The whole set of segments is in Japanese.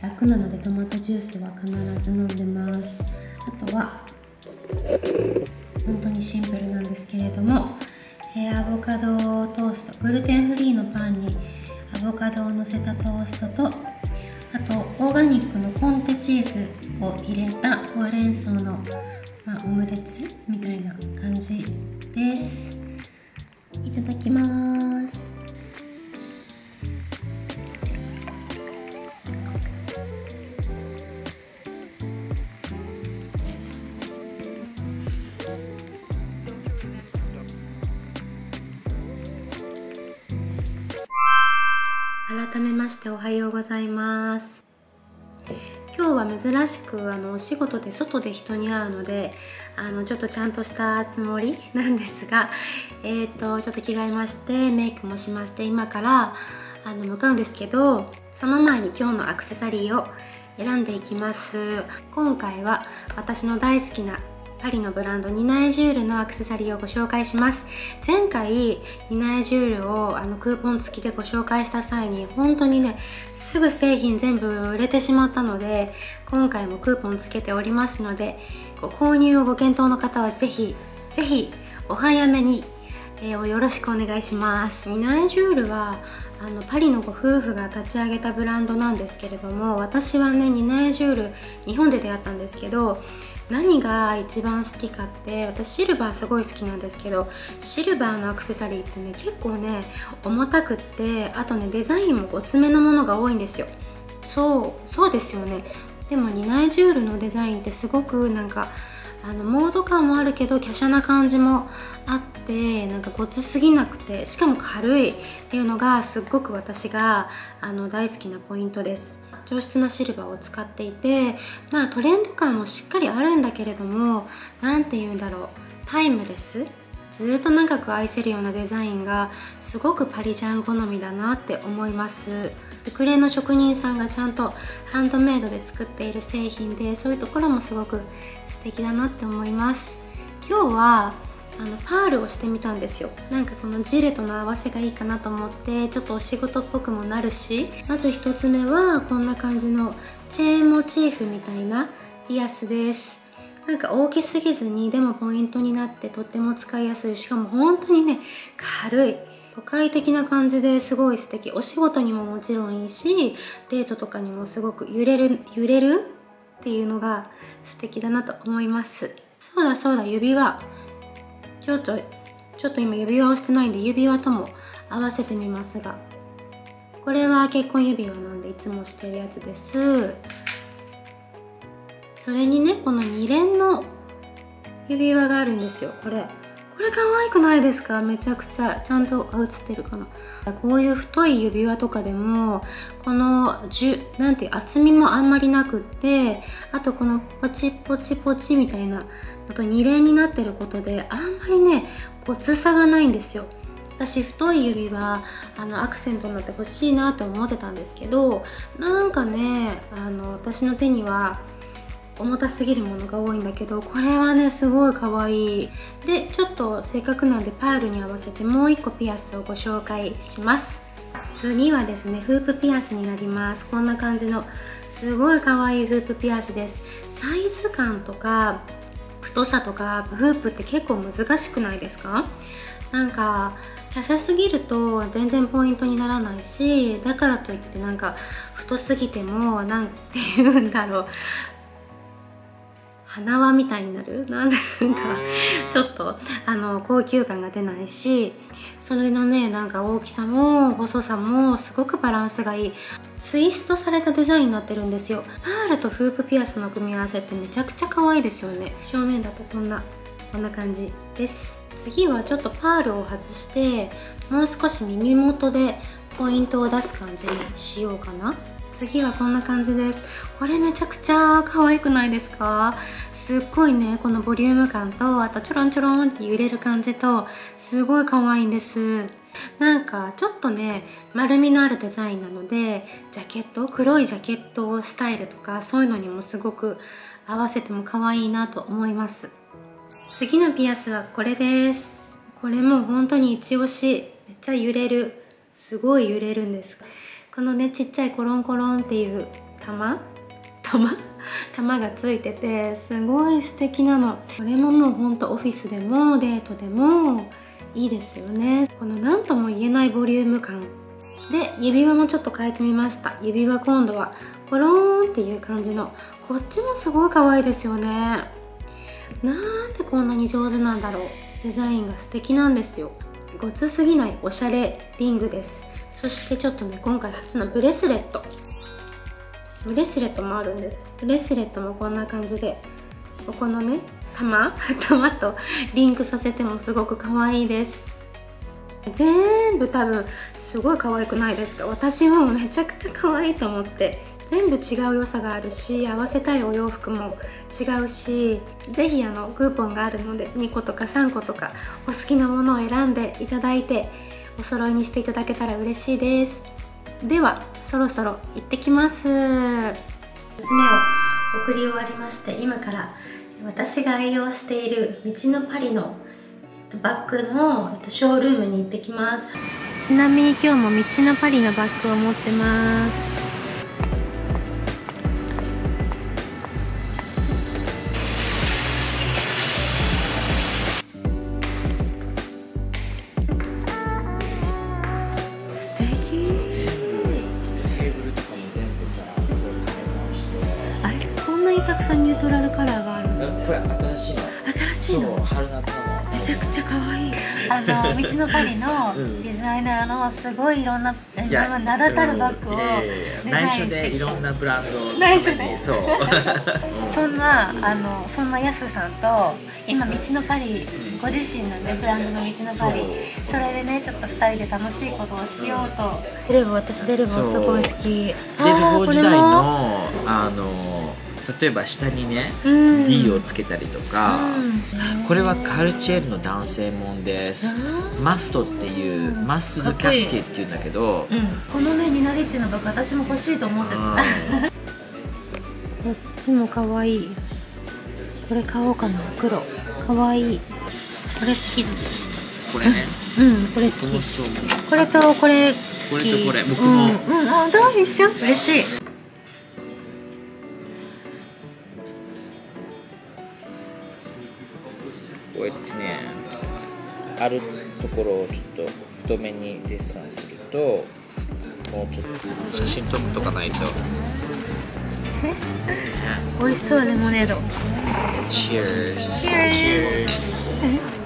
楽なのでトマトジュースは必ず飲んでます。あとは本当にシンプルなんですけれども、えー、アボカドトーストグルテンフリーのパンにアボカドをのせたトーストとあとオーガニックのコンテチーズを入れたほうれん草の、まあ、オムレツみたいな感じです。いただきます。改めましておはようございます。今日は珍しくあのお仕事で外で人に会うのであのちょっとちゃんとしたつもりなんですがえ、ー、とちょっと着替えましてメイクもしまして今からあの向かうんですけどその前に今日のアクセサリーを選んでいきます。今回は私の大好きなパリのブランドニナエジュールのアクセサリーをご紹介します。前回ニナエジュールをあのクーポン付きでご紹介した際に本当にねすぐ製品全部売れてしまったので今回もクーポンつけておりますのでご購入をご検討の方はぜひぜひお早めに、えー、よろしくお願いします。ニナエジュールはあのパリのご夫婦が立ち上げたブランドなんですけれども私はねニナエジュール日本で出会ったんですけど何が一番好きかって私シルバーすごい好きなんですけどシルバーのアクセサリーってね結構ね重たくってあとねデザインもごつめのものが多いんですよ。そうそうですよね。でもニナイジュールのデザインってすごくなんかあのモード感もあるけど華奢な感じもあってなんかごつすぎなくてしかも軽いっていうのがすっごく私があの大好きなポイントです。上質なシルバーを使っていてまあトレンド感もしっかりあるんだけれども何て言うんだろうタイムレス？ずっと長く愛せるようなデザインがすごくパリジャン好みだなって思います。ウクレの職人さんがちゃんとハンドメイドで作っている製品でそういうところもすごく素敵だなって思います。今日はあのパールをしてみたんですよ。なんかこのジレとの合わせがいいかなと思ってちょっとお仕事っぽくもなるしまず1つ目はこんな感じのチェーンモチーフみたいなピアスです。なんか大きすぎずにでもポイントになってとっても使いやすい。しかも本当にね軽い。都会的な感じですごい素敵。お仕事にももちろんいいしデートとかにもすごく揺れる揺れるっていうのが素敵だなと思います。そうだそうだ指輪。ちょっとちょっと今指輪をしてないんで指輪とも合わせてみますがこれは結婚指輪なんでいつもしてるやつです。それにねこの2連の指輪があるんですよこれ。これ可愛くないですか？めちゃくちゃ。ちゃんと映ってるかな？こういう太い指輪とかでもこの何ていう厚みもあんまりなくってあとこのポチポチポチみたいなあと2連になってることであんまりねごつさがないんですよ。私太い指はあのアクセントになってほしいなと思ってたんですけどなんかねあの私の手には重たすぎるものが多いんだけどこれはねすごい可愛い。でちょっとせっかくなんでパールに合わせてもう1個ピアスをご紹介します。次はですねフープピアスになります。こんな感じのすごい可愛いフープピアスです。サイズ感とか太さとかフープって結構難しくないですか？なんか華奢すぎると全然ポイントにならないしだからといってなんか太すぎても何て言うんだろう。花輪みたいになる？なんかちょっとあの高級感が出ないしそれのねなんか大きさも細さもすごくバランスがいい。ツイストされたデザインになってるんですよ。パールとフープピアスの組み合わせってめちゃくちゃ可愛いですよね。正面だとこんなこんな感じです。次はちょっとパールを外してもう少し耳元でポイントを出す感じにしようかな次はこんな感じです。これめちゃくちゃ可愛くないですか？すっごいねこのボリューム感とあとちょろんちょろんって揺れる感じとすごい可愛いんです。なんかちょっとね丸みのあるデザインなのでジャケット黒いジャケットスタイルとかそういうのにもすごく合わせても可愛いなと思います。次のピアスはこれです。これも本当に一押し。めっちゃ揺れる。すごい揺れるんですこのねちっちゃいコロンコロンっていう玉？玉？玉がついててすごい素敵なの。これももうほんとオフィスでもデートでもいいですよね。この何とも言えないボリューム感。で指輪もちょっと変えてみました。指輪今度はコローンっていう感じの。こっちもすごい可愛いですよね。なんでこんなに上手なんだろう。デザインが素敵なんですよ。ごつすぎないおしゃれリングです。そしてちょっとね今回初のブレスレット。ブレスレットもあるんです。ブレスレットもこんな感じでここのね玉 玉とリンクさせてもすごく可愛いです。全部多分すごい可愛くないですか？私もめちゃくちゃ可愛いと思って。全部違う良さがあるし合わせたいお洋服も違うし是非あのクーポンがあるので2個とか3個とかお好きなものを選んでいただいてお揃いにしていただけたら嬉しいです。ではそろそろ行ってきます。娘を送り終わりまして今から私が愛用している道のパリのバッグのショールームに行ってきます。ちなみに今日も道のパリのバッグを持ってますしいの。めちゃくちゃ可愛い。あの道のパリの デザイナーのすごいいろんな名だたるバッグをデザインしていろんなブランド内緒で。そう。そんなあのそんなやすさんと今道のパリご自身のねブランドの道のパリそれでねちょっと2人で楽しいことをしようと。デレボ私デレボすごい好き。デレボ時代のあの例えば下にね、うん、D をつけたりとか、うん、これはカルチェールの男性もんです、マストっていう、マスト・ド・キャッチっていうんだけど、このねニナリッチのバッグ私も欲しいと思ってた。こっちも可愛い。これ買おうかな。黒。可愛い。これ好きだ。これね。うん。これ好き。これとこれ好き。これとこれ。僕も、うん、うん、あどう一緒嬉しいあるところをちょっと太めにデッサンするともうちょっと。写真撮っとかないと。美味しそうレモネード。Cheers Cheers 今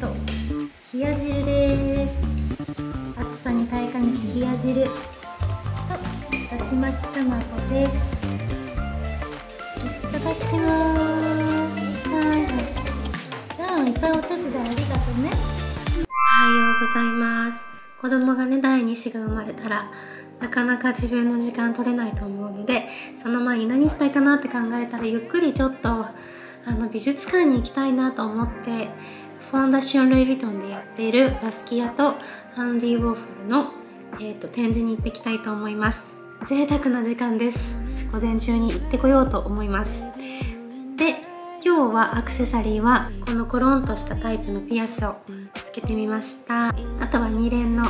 と冷や汁です。暑さに耐えかねて冷や汁とだし巻き卵です。いただきます。はいはい。いっぱいお手伝いありがとうね。おはようございます。子供がね第2子が生まれたらなかなか自分の時間取れないと思うのでその前に何したいかなって考えたらゆっくりちょっとあの美術館に行きたいなと思ってフォンダション・ルイ・ヴィトンでやっているバスキアとアンディ・ウォーフルの、えーと、展示に行ってきたいと思います。贅沢な時間です。午前中に行ってこようと思います。で今日はアクセサリーはこのコロンとしたタイプのピアスをつけてみました。あとは2連の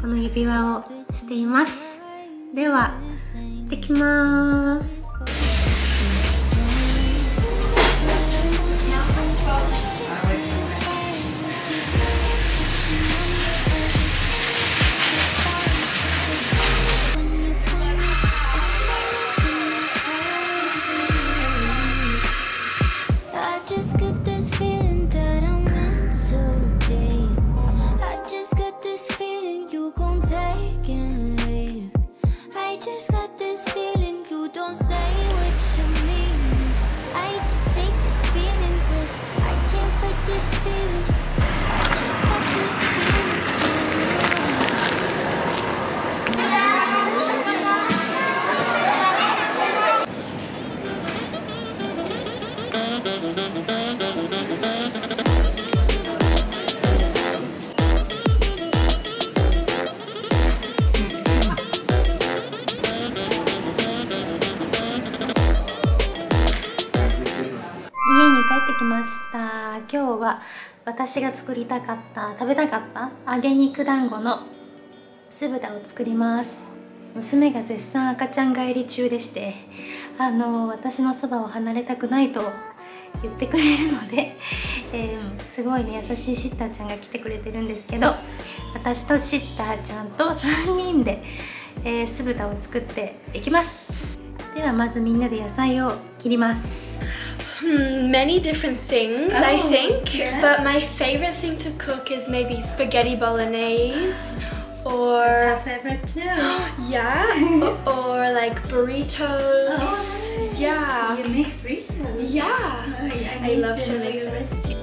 この指輪をしています。では行ってきます。きました。今日は私が作りたかった食べたかった揚げ肉団子の酢豚を作ります。娘が絶賛赤ちゃん帰り中でしてあの私のそばを離れたくないと言ってくれるので、えー、すごいね優しいシッターちゃんが来てくれてるんですけど私とシッターちゃんと3人で、えー、酢豚を作っていきます。ではまずみんなで野菜を切ります。Hmm, many different things, oh, I think. Yeah. But my favorite thing to cook is maybe spaghetti bolognese or That's favorite too. yeah, or like burritos. Oh, nice. Yeah. You make burritos. Yeah. Oh, yeah. I, I love to, to make them.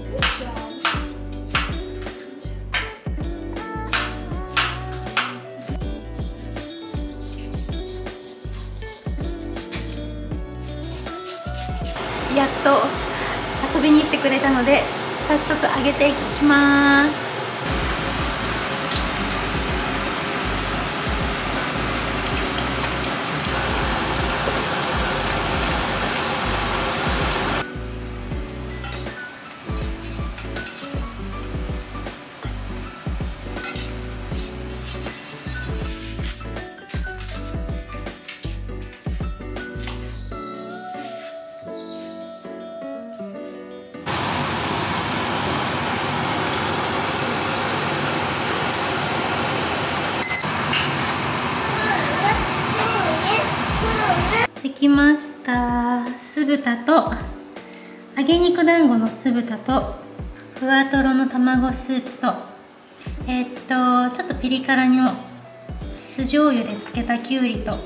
くれたので早速揚げていきます。きました。酢豚と揚げ肉団子の酢豚とふわとろの卵スープとえー、っとちょっとピリ辛の酢醤油で漬けたきゅうりと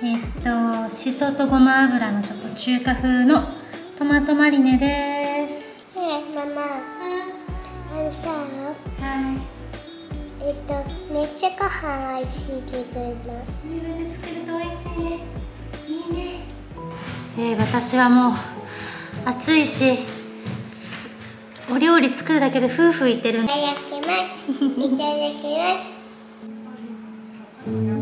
えー、っとしそとごま油のちょっと中華風のトマトマリネです。ねえママ、うん、あのさ。はい。えっとめっちゃご飯美味しい自分の。自分で作ると美味しいねいいね、えー、私はもう暑いしお料理作るだけで夫婦いてるいただきます。いただきます。